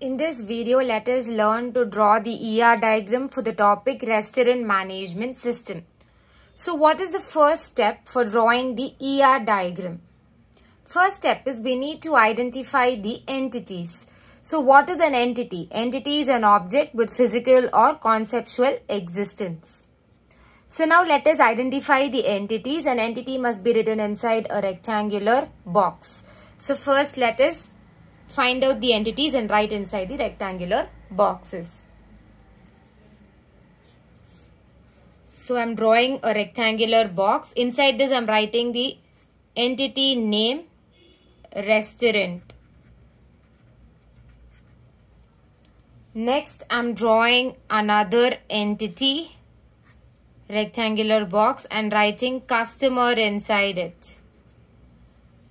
In this video, let us learn to draw the ER diagram for the topic Restaurant Management System. So what is the first step for drawing the ER diagram? First step is we need to identify the entities. So what is an entity? Entity is an object with physical or conceptual existence. So now let us identify the entities. An entity must be written inside a rectangular box. So first let us find out the entities and write inside the rectangular boxes. So I'm drawing a rectangular box. Inside this I'm writing the entity name restaurant. Next I'm drawing another entity rectangular box and writing customer inside it.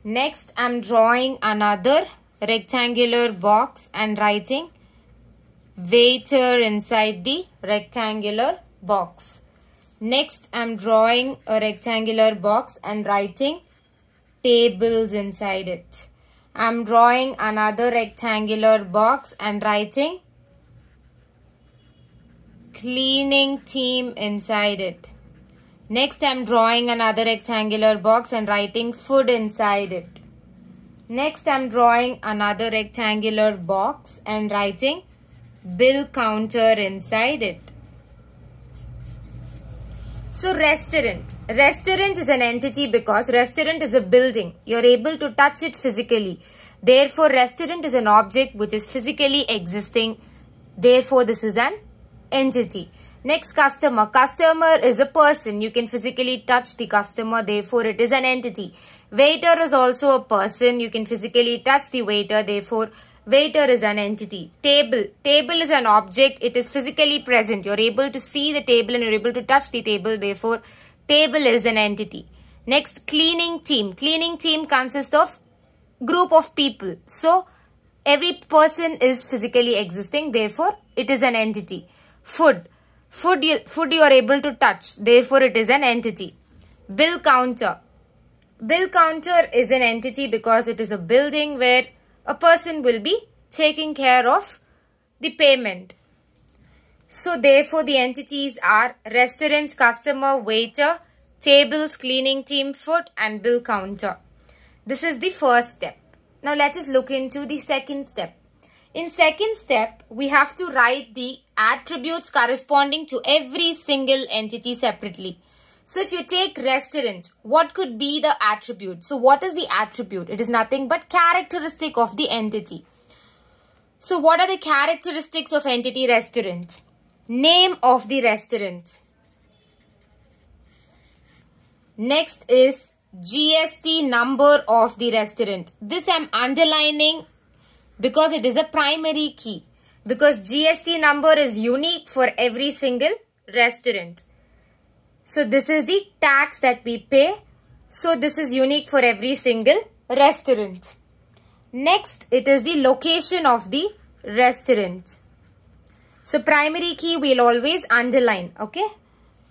Next I'm drawing another rectangular box and writing waiter inside the rectangular box. Next I'm drawing a rectangular box and writing tables inside it. I'm drawing another rectangular box and writing cleaning team inside it. Next I'm drawing another rectangular box and writing food inside it. Next I'm drawing another rectangular box and writing bill counter inside it. So restaurant. Restaurant is an entity because restaurant is a building. You're able to touch it physically. Therefore restaurant is an object which is physically existing. Therefore this is an entity. Next, customer. Customer is a person. You can physically touch the customer. Therefore, it is an entity. Waiter is also a person. You can physically touch the waiter. Therefore, waiter is an entity. Table. Table is an object. It is physically present. You're able to see the table and you're able to touch the table. Therefore, table is an entity. Next, cleaning team. Cleaning team consists of group of people. So, every person is physically existing. Therefore, it is an entity. Food. Food you, food you are able to touch. Therefore, it is an entity. Bill counter. Bill counter is an entity because it is a building where a person will be taking care of the payment. So, therefore, the entities are restaurant, customer, waiter, tables, cleaning team, food and bill counter. This is the first step. Now, let us look into the second step. In second step, we have to write the attributes corresponding to every single entity separately. So if you take restaurant, what could be the attribute? So what is the attribute? It is nothing but characteristic of the entity. So what are the characteristics of entity restaurant? Name of the restaurant. Next is GST number of the restaurant. This I am underlining because it is a primary key because GST number is unique for every single restaurant. So this is the tax that we pay. So this is unique for every single restaurant. Next, it is the location of the restaurant. So primary key we'll always underline. Okay.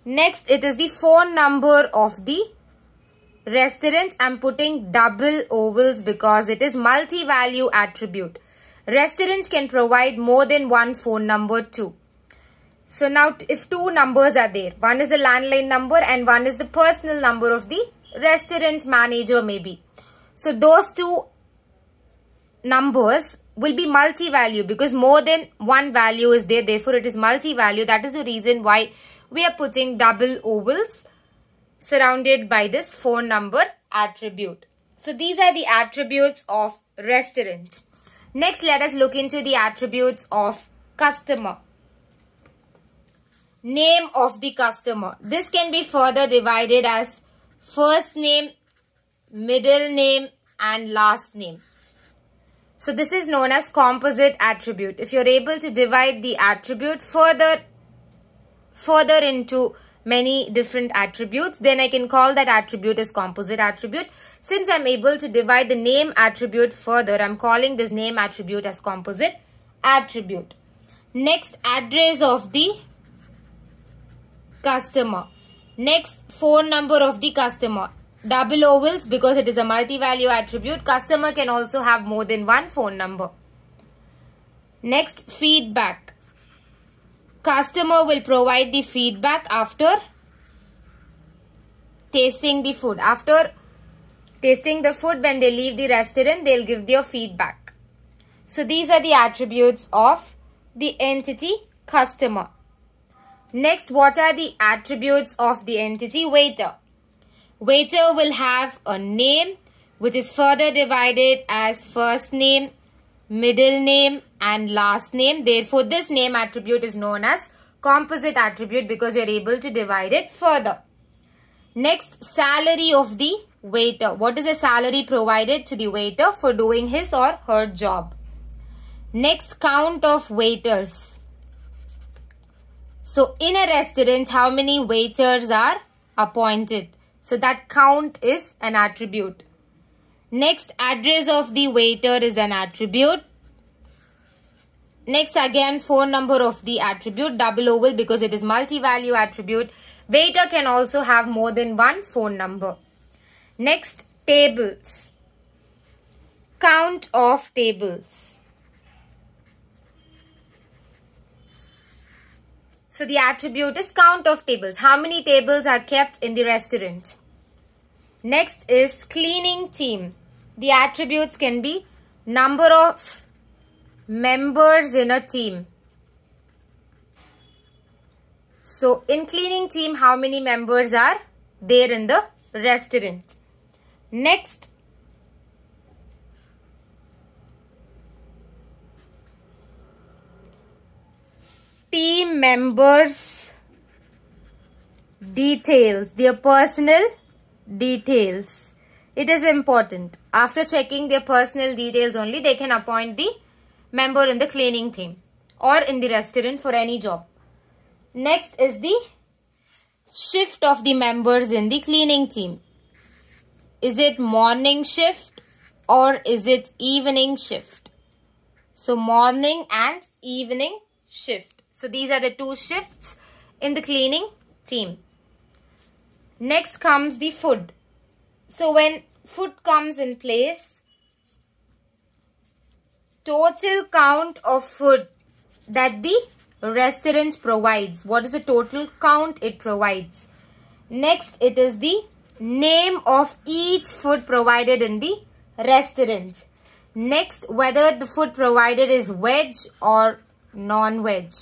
Next, it is the phone number of the restaurant. I'm putting double ovals because it is multi-value attribute. Restaurants can provide more than one phone number too. So now if two numbers are there, one is the landline number and one is the personal number of the restaurant manager maybe. So those two numbers will be multi-value because more than one value is there. Therefore, it is multi-value. That is the reason why we are putting double ovals surrounded by this phone number attribute. So these are the attributes of restaurant. Next, let us look into the attributes of customer. Name of the customer. This can be further divided as first name, middle name and last name. So this is known as composite attribute. If you're able to divide the attribute further, further into many different attributes, then I can call that attribute as composite attribute. Since I'm able to divide the name attribute further, I'm calling this name attribute as composite attribute. Next, address of the customer. Next, phone number of the customer. Double ovals because it is a multi-value attribute. Customer can also have more than one phone number. Next, feedback. Customer will provide the feedback after tasting the food. After tasting the food, when they leave the restaurant, they'll give their feedback. So these are the attributes of the entity customer. Next, what are the attributes of the entity waiter? Waiter will have a name which is further divided as first name, middle name and last name. Therefore, this name attribute is known as composite attribute because you're able to divide it further. Next, salary of the waiter. What is the salary provided to the waiter for doing his or her job? Next, count of waiters. So, in a restaurant, how many waiters are appointed? So, that count is an attribute. Next, address of the waiter is an attribute. Next, again, phone number of the attribute, double oval because it is multi-value attribute. Waiter can also have more than one phone number. Next, tables. Count of tables. So, the attribute is count of tables. How many tables are kept in the restaurant? Next is cleaning team the attributes can be number of members in a team. So in cleaning team, how many members are there in the restaurant? Next, team members details, their personal details. It is important. After checking their personal details only, they can appoint the member in the cleaning team or in the restaurant for any job. Next is the shift of the members in the cleaning team. Is it morning shift or is it evening shift? So morning and evening shift. So these are the two shifts in the cleaning team. Next comes the food. So when food comes in place, total count of food that the restaurant provides. What is the total count it provides? Next, it is the name of each food provided in the restaurant. Next, whether the food provided is veg or non-veg.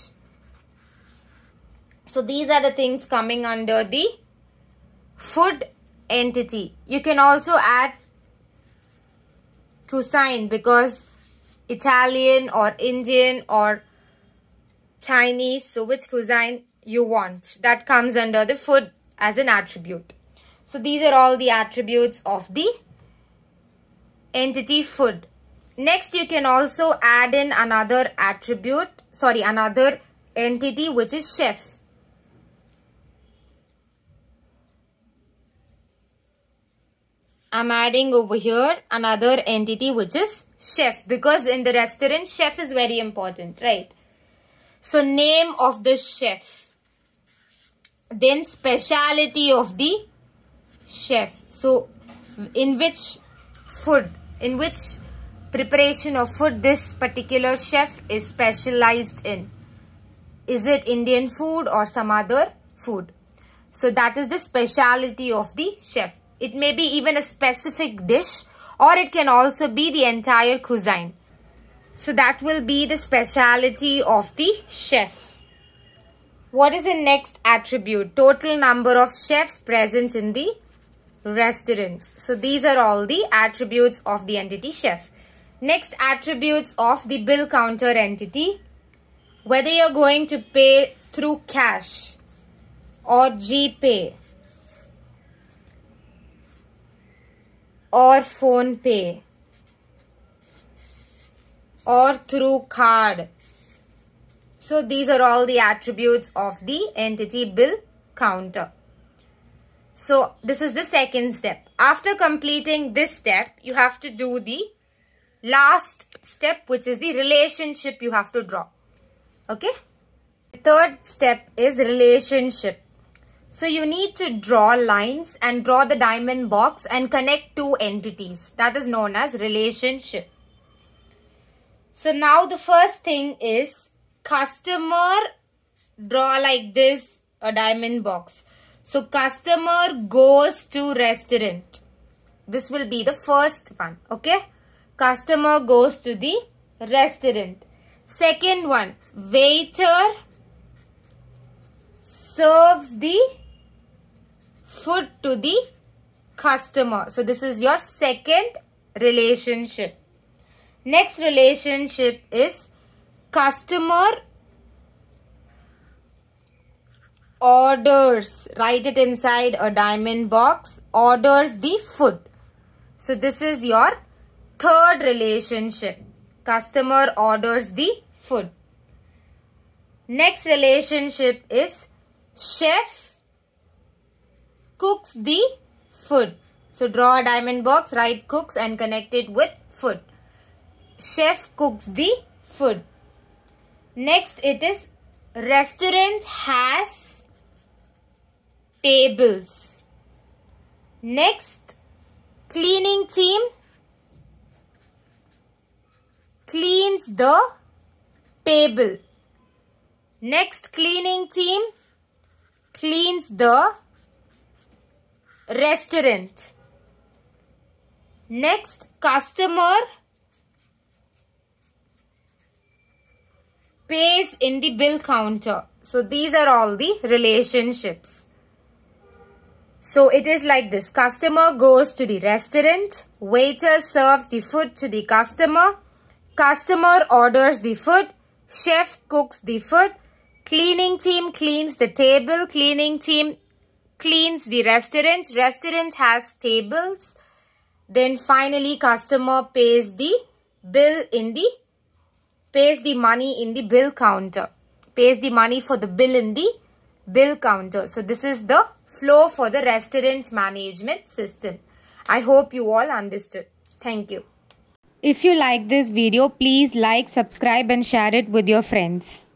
So, these are the things coming under the food entity. You can also add cuisine because Italian or Indian or Chinese. So which cuisine you want. That comes under the food as an attribute. So these are all the attributes of the entity food. Next you can also add in another attribute, sorry another entity which is chef. I'm adding over here another entity which is chef because in the restaurant chef is very important, right? So name of the chef. Then speciality of the chef. So in which food, in which preparation of food this particular chef is specialized in. Is it Indian food or some other food? So that is the speciality of the chef. It may be even a specific dish or it can also be the entire cuisine. So that will be the speciality of the chef. What is the next attribute? Total number of chefs present in the restaurant. So these are all the attributes of the entity chef. Next attributes of the bill counter entity. Whether you're going to pay through cash or GPay or PhonePe or through card. So these are all the attributes of the entity bill counter. So this is the second step. After completing this step, you have to do the last step which is the relationship you have to draw. Okay. The third step is relationship. So you need to draw lines and draw the diamond box and connect two entities. That is known as relationship. So now the first thing is customer draw like this a diamond box. So customer goes to restaurant. This will be the first one. Okay. Customer goes to the restaurant. Second one. Waiter serves the food to the customer. So this is your second relationship. Next relationship is customer orders. Write it inside a diamond box. Orders the food. So this is your third relationship. Customer orders the food. Next relationship is chef cooks the food. So draw a diamond box, write cooks and connect it with food. Chef cooks the food. Next it is restaurant has tables. Next, cleaning team cleans the table. Next, cleaning team cleans the restaurant. Next, customer pays in the bill counter. So, these are all the relationships. So it is like this. Customer goes to the restaurant. Waiter serves the food to the customer. Customer orders the food. Chef cooks the food. Cleaning team cleans the table. Cleaning team cleans the restaurant. Restaurant has tables. Then finally customer pays the bill in the pays the money in the bill counter. Pays the money for the bill in the bill counter. So this is the flow for the restaurant management system. I hope you all understood. Thank you. If you like this video, please like, subscribe and share it with your friends.